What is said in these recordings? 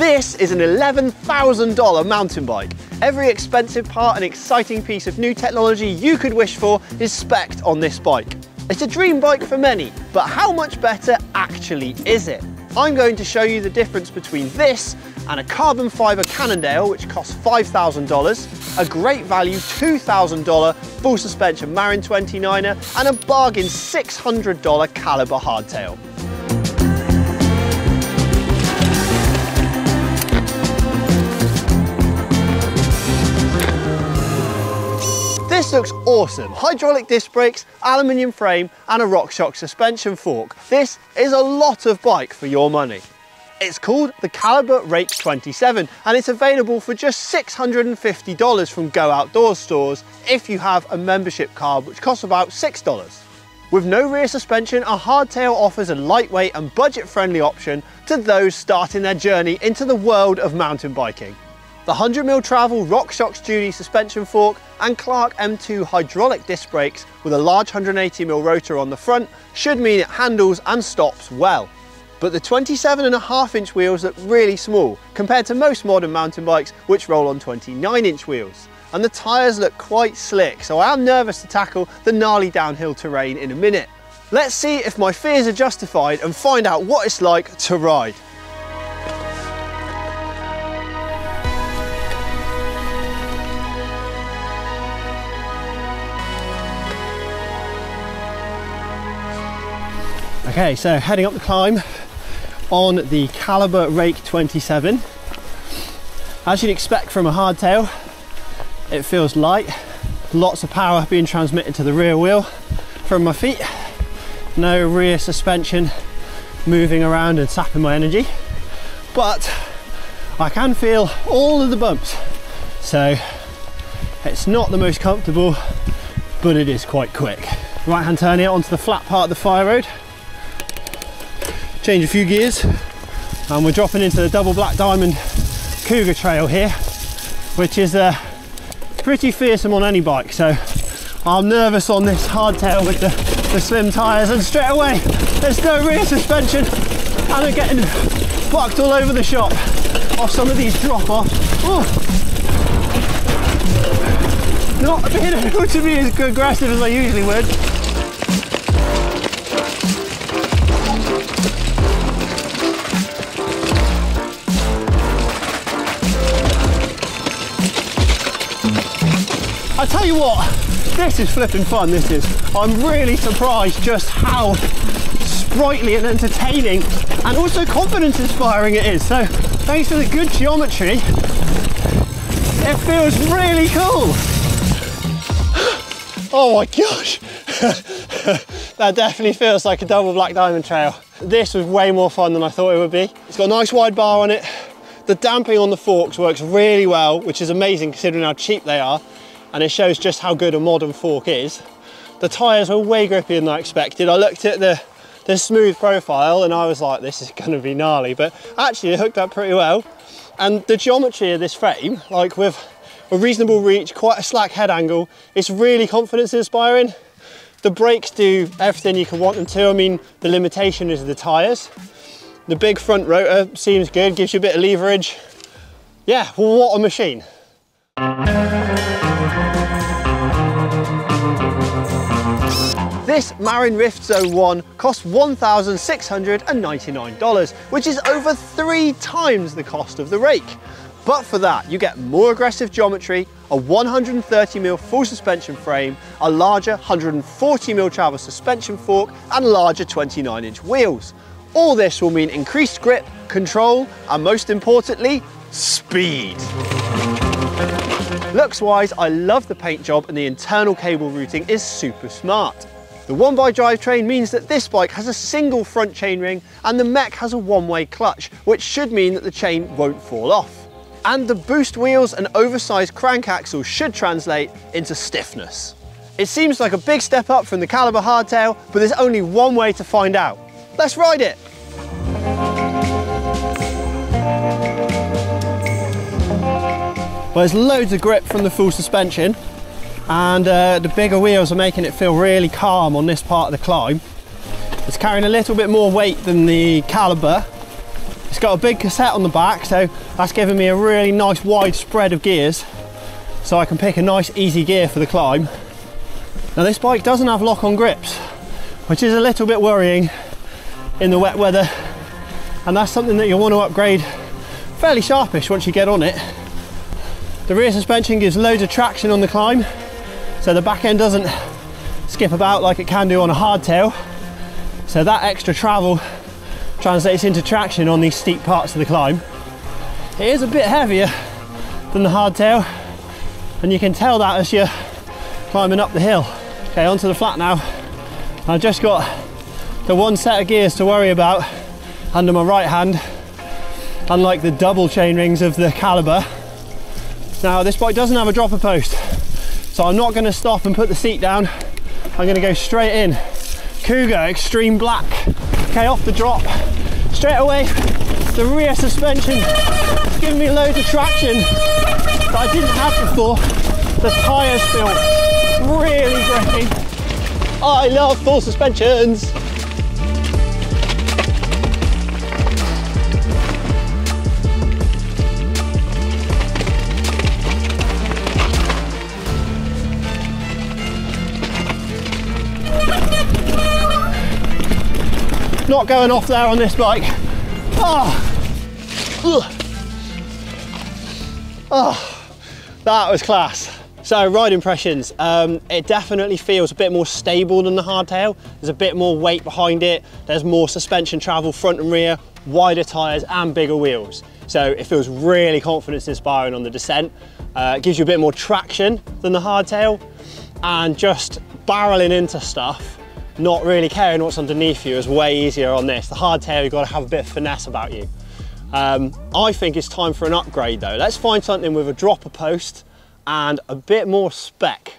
This is an $11,000 mountain bike. Every expensive part and exciting piece of new technology you could wish for is specced on this bike. It's a dream bike for many, but how much better actually is it? I'm going to show you the difference between this and a carbon fibre Cannondale, which costs $5,000, a great value $2,000 full suspension Marin 29er, and a bargain $600 Calibre hardtail. This looks awesome. Hydraulic disc brakes, aluminium frame and a RockShox suspension fork. This is a lot of bike for your money. It's called the Calibre Rake 27 and it's available for just $650 from Go Outdoors stores if you have a membership card which costs about $6. With no rear suspension, a hardtail offers a lightweight and budget-friendly option to those starting their journey into the world of mountain biking. The 100mm travel RockShox Judy suspension fork and Clark M2 hydraulic disc brakes with a large 180mm rotor on the front should mean it handles and stops well. But the 27 and a half inch wheels look really small compared to most modern mountain bikes which roll on 29 inch wheels. And the tyres look quite slick, so I am nervous to tackle the gnarly downhill terrain in a minute. Let's see if my fears are justified and find out what it's like to ride. Okay, so heading up the climb on the Calibre Rake 27. As you'd expect from a hardtail, it feels light, lots of power being transmitted to the rear wheel from my feet, no rear suspension moving around and sapping my energy, but I can feel all of the bumps, so it's not the most comfortable, but it is quite quick. Right hand turn here onto the flat part of the fire road, change a few gears and we're dropping into the double black diamond cougar trail here which is uh, pretty fearsome on any bike so I'm nervous on this hardtail with the, the slim tyres and straight away there's no rear suspension and I'm getting fucked all over the shop off some of these drop offs not being able to be as aggressive as I usually would tell you what, this is flipping fun, this is. I'm really surprised just how sprightly and entertaining and also confidence inspiring it is. So thanks to the good geometry, it feels really cool. Oh my gosh, that definitely feels like a double black diamond trail. This was way more fun than I thought it would be. It's got a nice wide bar on it. The damping on the forks works really well, which is amazing considering how cheap they are and it shows just how good a modern fork is. The tyres were way grippier than I expected. I looked at the, the smooth profile and I was like, this is gonna be gnarly, but actually it hooked up pretty well. And the geometry of this frame, like with a reasonable reach, quite a slack head angle, it's really confidence inspiring. The brakes do everything you can want them to. I mean, the limitation is the tyres. The big front rotor seems good, gives you a bit of leverage. Yeah, what a machine. This Marin Rift Zone 1 costs $1,699, which is over three times the cost of the rake. But for that, you get more aggressive geometry, a 130mm full suspension frame, a larger 140mm travel suspension fork, and larger 29-inch wheels. All this will mean increased grip, control, and most importantly, speed. Looks wise, I love the paint job and the internal cable routing is super smart. The one by drivetrain means that this bike has a single front chainring and the mech has a one-way clutch, which should mean that the chain won't fall off. And the boost wheels and oversized crank axle should translate into stiffness. It seems like a big step up from the Calibre hardtail, but there's only one way to find out. Let's ride it! Well, there's loads of grip from the full suspension, and uh, the bigger wheels are making it feel really calm on this part of the climb. It's carrying a little bit more weight than the Calibre, It's got a big cassette on the back, so that's giving me a really nice wide spread of gears so I can pick a nice easy gear for the climb. Now this bike doesn't have lock-on grips, which is a little bit worrying in the wet weather. And that's something that you'll want to upgrade fairly sharpish once you get on it. The rear suspension gives loads of traction on the climb, so the back end doesn't skip about like it can do on a hardtail. So that extra travel translates into traction on these steep parts of the climb. It is a bit heavier than the hardtail, and you can tell that as you're climbing up the hill. Okay, onto the flat now. I've just got the one set of gears to worry about under my right hand, unlike the double chain rings of the Calibre. Now this bike doesn't have a dropper post, so I'm not gonna stop and put the seat down. I'm gonna go straight in. Cougar Extreme Black. Okay, off the drop. Straight away, the rear suspension is giving me loads of traction that I didn't have before. The tyres feel really grippy. I love full suspensions. Not going off there on this bike. Oh, oh, that was class. So ride impressions, um, it definitely feels a bit more stable than the hardtail. There's a bit more weight behind it. There's more suspension travel front and rear, wider tyres and bigger wheels. So it feels really confidence inspiring on the descent. Uh, it gives you a bit more traction than the hardtail and just barreling into stuff not really caring what's underneath you is way easier on this. The hardtail, you've got to have a bit of finesse about you. Um, I think it's time for an upgrade though. Let's find something with a dropper post and a bit more spec.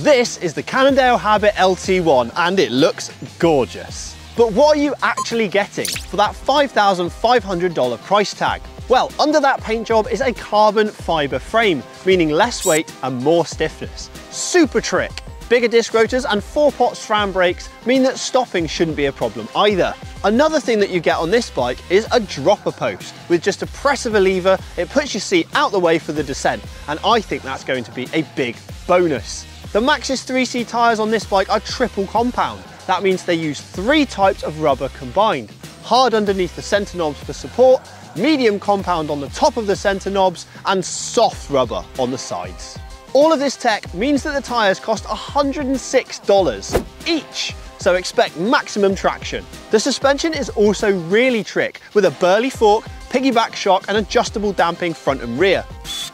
This is the Cannondale Habit LT1 and it looks gorgeous. But what are you actually getting for that $5,500 price tag? Well, under that paint job is a carbon fibre frame, meaning less weight and more stiffness. Super trick. Bigger disc rotors and four-pot SRAM brakes mean that stopping shouldn't be a problem either. Another thing that you get on this bike is a dropper post. With just a press of a lever, it puts your seat out the way for the descent, and I think that's going to be a big bonus. The Maxxis 3C tyres on this bike are triple compound. That means they use three types of rubber combined. Hard underneath the centre knobs for support, medium compound on the top of the centre knobs, and soft rubber on the sides. All of this tech means that the tyres cost $106 each, so expect maximum traction. The suspension is also really trick, with a burly fork, piggyback shock and adjustable damping front and rear.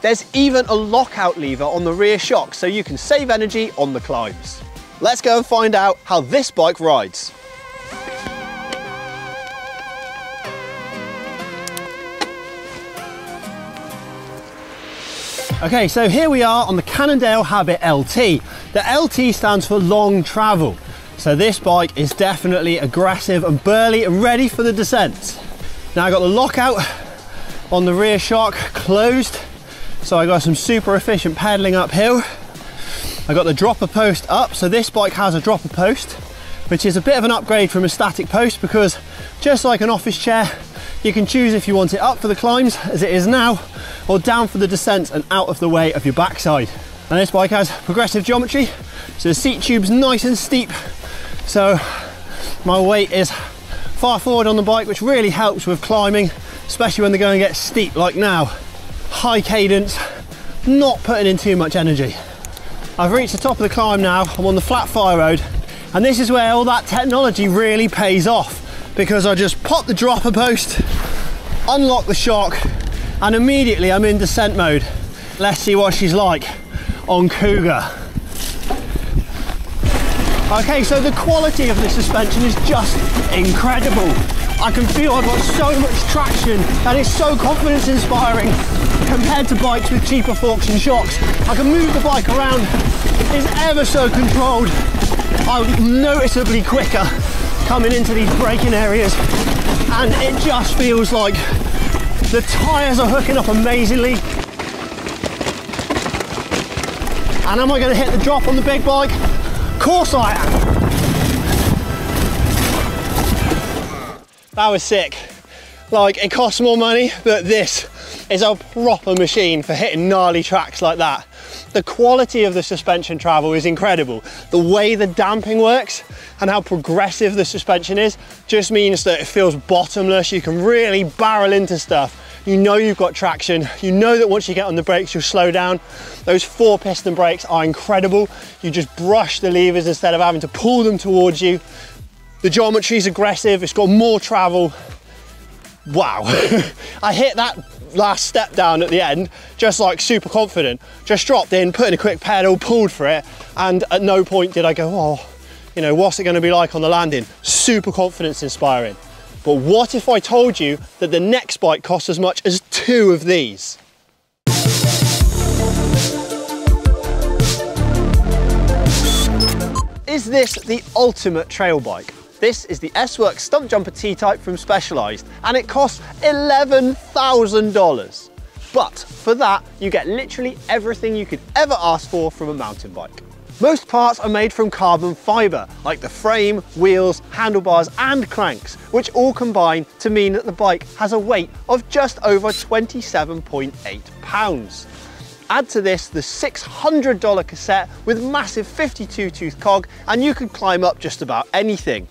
There's even a lockout lever on the rear shock so you can save energy on the climbs. Let's go and find out how this bike rides. Okay, so here we are on the Cannondale Habit LT. The LT stands for long travel. So this bike is definitely aggressive and burly and ready for the descent. Now I got the lockout on the rear shock closed. So I got some super efficient pedaling uphill. I got the dropper post up. So this bike has a dropper post, which is a bit of an upgrade from a static post because just like an office chair, you can choose if you want it up for the climbs as it is now, or down for the descent and out of the way of your backside. And this bike has progressive geometry, so the seat tube's nice and steep, so my weight is far forward on the bike, which really helps with climbing, especially when they're going to get steep like now. High cadence, not putting in too much energy. I've reached the top of the climb now, I'm on the flat fire road, and this is where all that technology really pays off because I just pop the dropper post, unlock the shock, and immediately I'm in descent mode. Let's see what she's like on Cougar. Okay, so the quality of the suspension is just incredible. I can feel I've got so much traction and it's so confidence inspiring compared to bikes with cheaper forks and shocks. I can move the bike around, it's ever so controlled. I'm noticeably quicker coming into these braking areas and it just feels like the tyres are hooking up amazingly. And am I going to hit the drop on the big bike? Of course I am. That was sick. Like, it costs more money, but this is a proper machine for hitting gnarly tracks like that. The quality of the suspension travel is incredible. The way the damping works and how progressive the suspension is just means that it feels bottomless. You can really barrel into stuff. You know you've got traction. You know that once you get on the brakes, you'll slow down. Those four piston brakes are incredible. You just brush the levers instead of having to pull them towards you. The geometry is aggressive. It's got more travel. Wow. I hit that last step down at the end, just like super confident, just dropped in, put in a quick pedal, pulled for it, and at no point did I go, oh, you know, what's it gonna be like on the landing? Super confidence inspiring. But what if I told you that the next bike costs as much as two of these? Is this the ultimate trail bike? This is the S-Works Stumpjumper T-Type from Specialized and it costs $11,000. But for that, you get literally everything you could ever ask for from a mountain bike. Most parts are made from carbon fibre, like the frame, wheels, handlebars and cranks, which all combine to mean that the bike has a weight of just over 27.8 pounds. Add to this the $600 cassette with massive 52 tooth cog and you can climb up just about anything.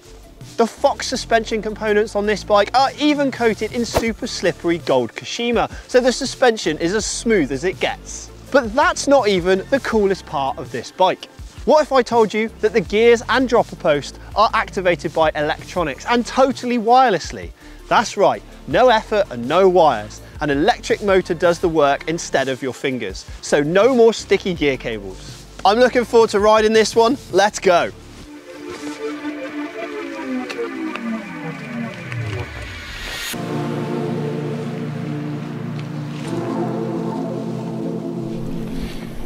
The Fox suspension components on this bike are even coated in super slippery gold Kashima, so the suspension is as smooth as it gets. But that's not even the coolest part of this bike. What if I told you that the gears and dropper post are activated by electronics and totally wirelessly? That's right, no effort and no wires. An electric motor does the work instead of your fingers. So no more sticky gear cables. I'm looking forward to riding this one. Let's go.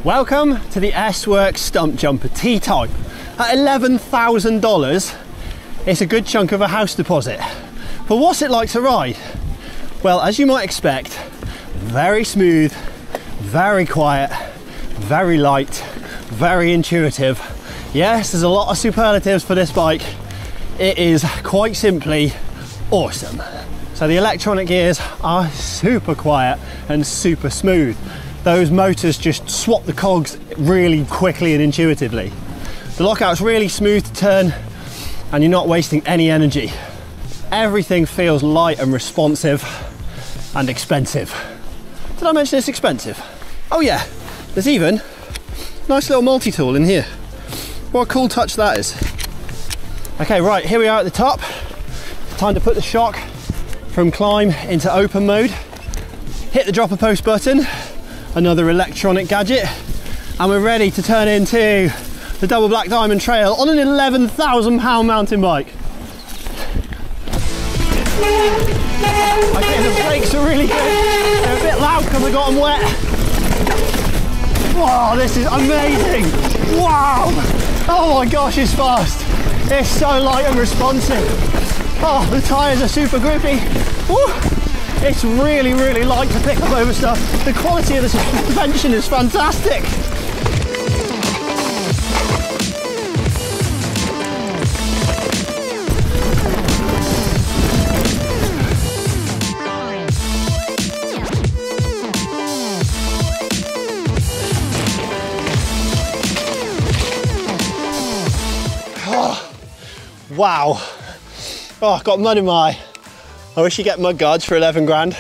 Welcome to the S-Works Stumpjumper T-Type. At $11,000, it's a good chunk of a house deposit. But what's it like to ride? Well, as you might expect, very smooth, very quiet, very light, very intuitive. Yes, there's a lot of superlatives for this bike. It is quite simply awesome. So the electronic gears are super quiet and super smooth those motors just swap the cogs really quickly and intuitively. The lockout's really smooth to turn and you're not wasting any energy. Everything feels light and responsive and expensive. Did I mention it's expensive? Oh yeah, there's even a nice little multi-tool in here. What a cool touch that is. Okay, right, here we are at the top. Time to put the shock from climb into open mode. Hit the dropper post button another electronic gadget and we're ready to turn into the double black diamond trail on an 11,000 pound mountain bike. Okay, the brakes are really good. They're a bit loud because I got them wet. Wow, this is amazing. Wow. Oh my gosh, it's fast. It's so light and responsive. Oh, the tyres are super grippy. Woo. It's really, really light to pick up over stuff. The quality of the suspension is fantastic. Oh, wow. Oh, I've got mud in my eye. I wish you get mud guards for 11 grand.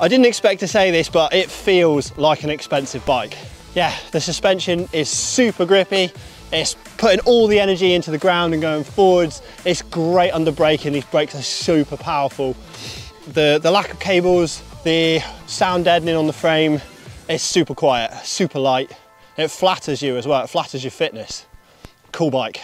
I didn't expect to say this, but it feels like an expensive bike. Yeah, the suspension is super grippy. It's putting all the energy into the ground and going forwards. It's great under braking. These brakes are super powerful. The, the lack of cables, the sound deadening on the frame, it's super quiet, super light. It flatters you as well, it flatters your fitness. Cool bike.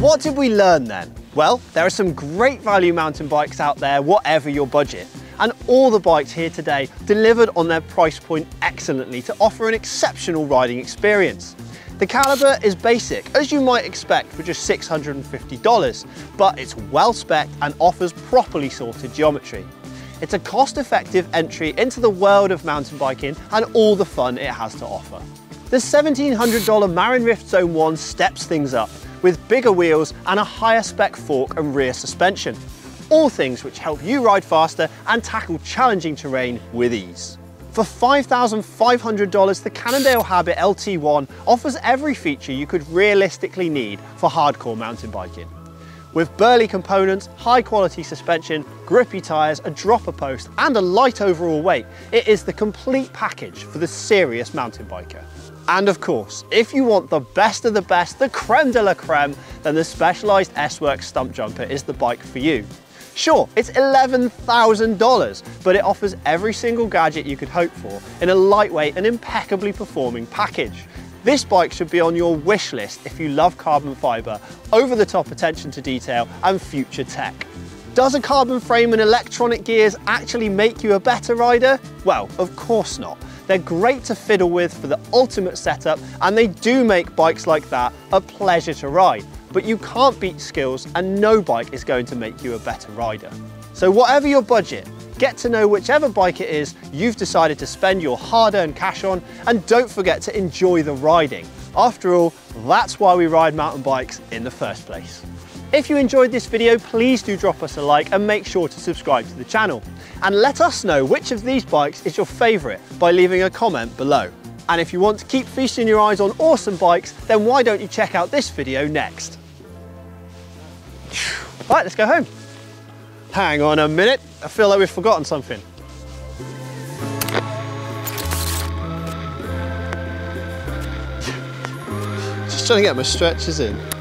What did we learn then? Well, there are some great value mountain bikes out there, whatever your budget. And all the bikes here today delivered on their price point excellently to offer an exceptional riding experience. The Calibre is basic, as you might expect for just $650, but it's well spec'd and offers properly sorted geometry. It's a cost-effective entry into the world of mountain biking and all the fun it has to offer. The $1,700 Marin Rift Zone 1 steps things up with bigger wheels and a higher spec fork and rear suspension. All things which help you ride faster and tackle challenging terrain with ease. For $5,500, the Cannondale Habit LT1 offers every feature you could realistically need for hardcore mountain biking. With burly components, high quality suspension, grippy tyres, a dropper post and a light overall weight, it is the complete package for the serious mountain biker. And of course, if you want the best of the best, the creme de la creme, then the Specialized S-Works Stumpjumper is the bike for you. Sure, it's $11,000, but it offers every single gadget you could hope for in a lightweight and impeccably performing package. This bike should be on your wish list if you love carbon fibre, over-the-top attention to detail and future tech. Does a carbon frame and electronic gears actually make you a better rider? Well, of course not. They're great to fiddle with for the ultimate setup and they do make bikes like that a pleasure to ride. But you can't beat skills and no bike is going to make you a better rider. So whatever your budget, get to know whichever bike it is you've decided to spend your hard-earned cash on and don't forget to enjoy the riding. After all, that's why we ride mountain bikes in the first place. If you enjoyed this video, please do drop us a like and make sure to subscribe to the channel. And let us know which of these bikes is your favourite by leaving a comment below. And if you want to keep feasting your eyes on awesome bikes, then why don't you check out this video next? Right, let's go home. Hang on a minute, I feel like we've forgotten something. Trying to get my stretches in.